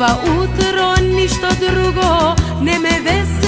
ова утро ништо друго не ме весели